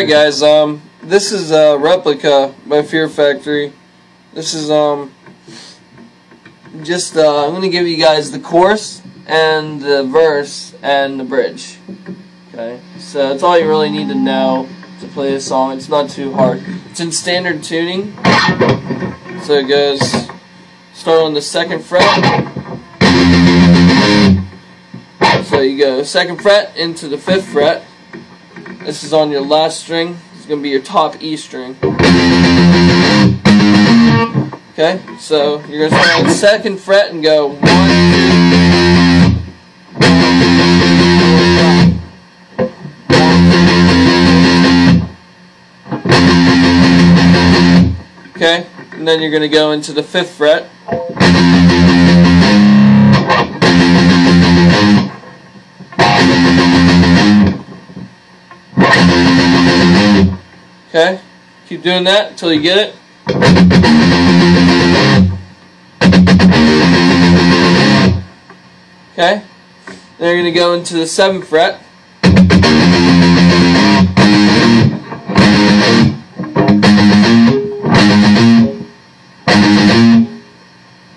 Hey guys, um, this is a replica by Fear Factory. This is, um, just, uh, I'm gonna give you guys the chorus and the verse and the bridge. Okay, so that's all you really need to know to play this song. It's not too hard. It's in standard tuning. So it goes, start on the second fret. So you go second fret into the fifth fret. This is on your last string. It's going to be your top E string. Okay, so you're going to start on second fret and go one, Okay, and then you're going to go into the fifth fret. Okay, keep doing that until you get it. Okay, then you're going to go into the seventh fret.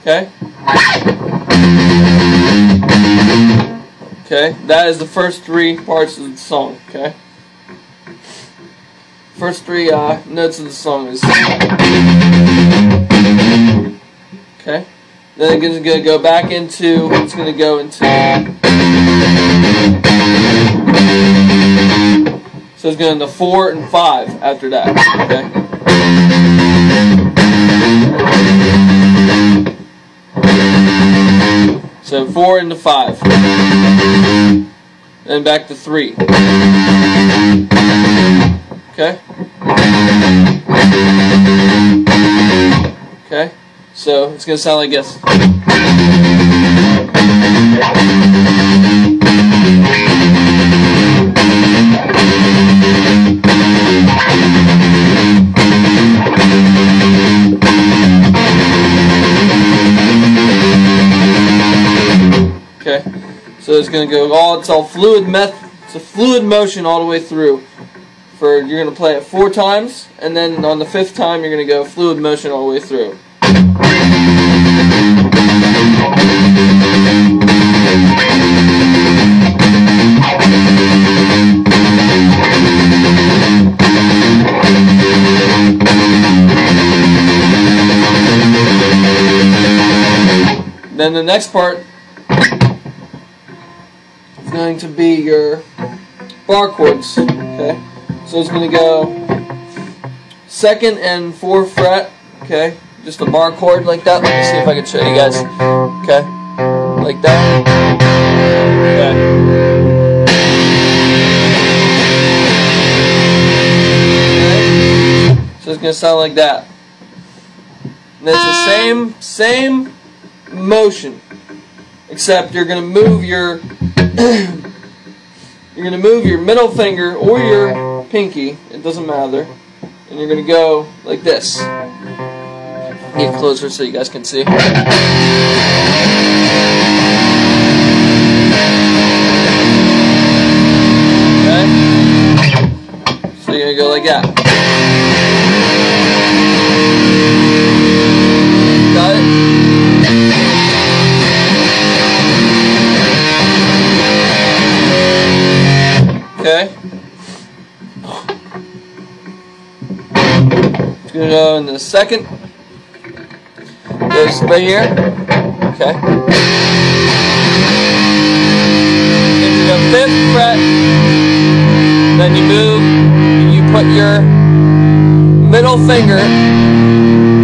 Okay. Okay, that is the first three parts of the song, okay? First three uh, notes of the song is. Okay? Then it's to go back into. It's going to go into. So it's going to four and five after that, okay? So four into five. Then back to three. Okay? Okay? So it's going to sound like this. Okay, so it's going to go all, it's all fluid meth, it's a fluid motion all the way through. For, you're going to play it four times, and then on the fifth time you're going to go fluid motion all the way through. Then the next part is going to be your bar chords. Okay, so it's going to go second and fourth fret. Okay, just a bar chord like that. Let me see if I can show you guys. Okay, like that. Okay. So it's going to sound like that. And it's the same, same motion. Except you're going to move your you're going to move your middle finger or your pinky, it doesn't matter. And you're going to go like this. Get closer so you guys can see. Okay? So you're going to go like that. Gonna go in the second. Goes right here. Okay. Into the fifth fret. Then you move. You put your middle finger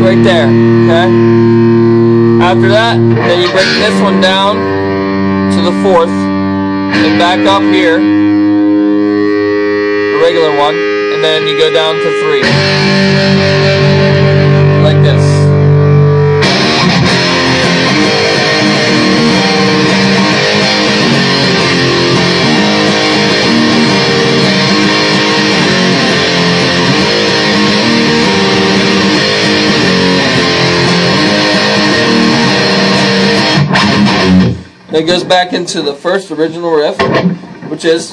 right there. Okay. After that, then you bring this one down to the fourth and back up here The regular one, and then you go down to three. And it goes back into the first original riff, which is.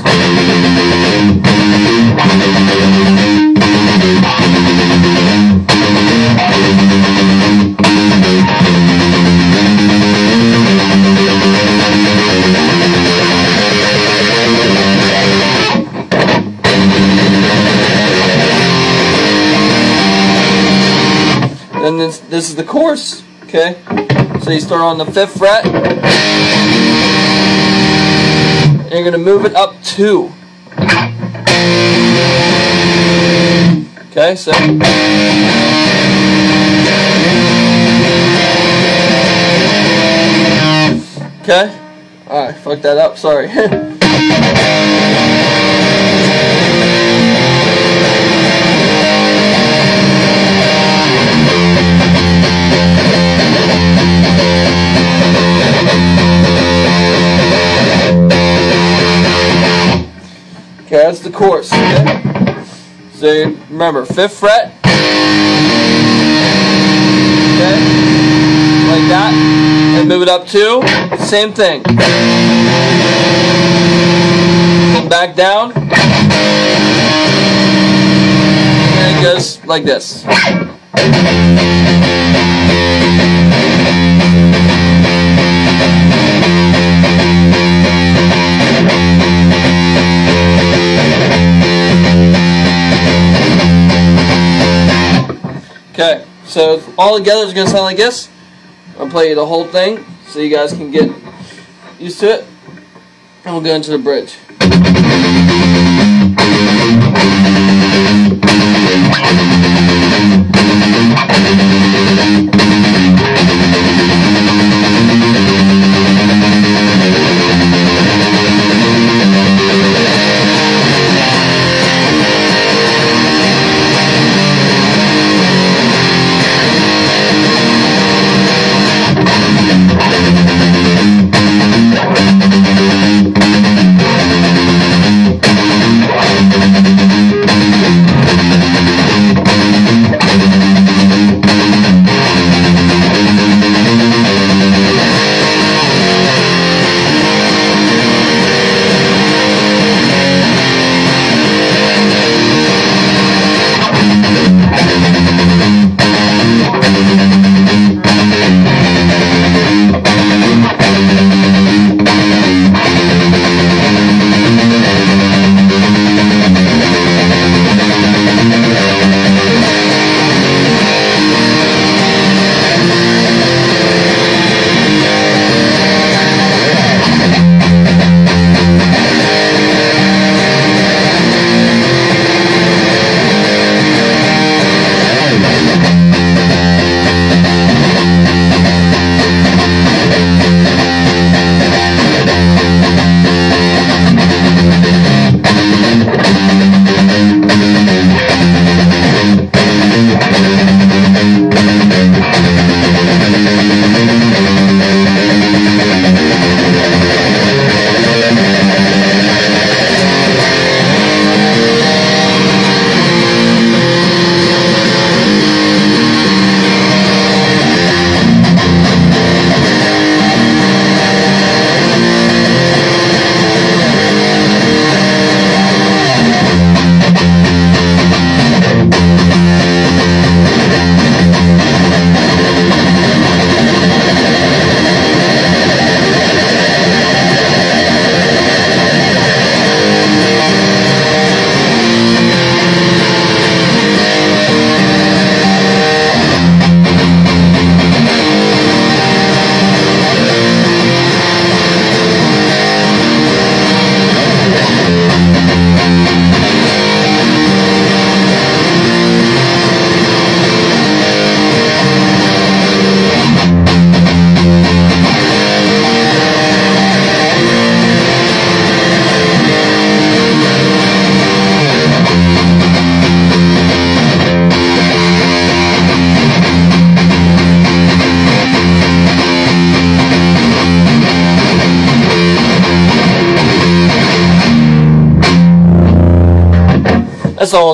Then this, this is the chorus, okay? So you start on the fifth fret and you're gonna move it up two. Okay, so. Okay. Alright, fuck that up, sorry. Remember, fifth fret. Okay, like that, and move it up two. Same thing. Then back down, and it goes like this. Okay, so all together it's going to sound like this. I'll play you the whole thing so you guys can get used to it. And we'll go into the bridge.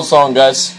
Song, guys.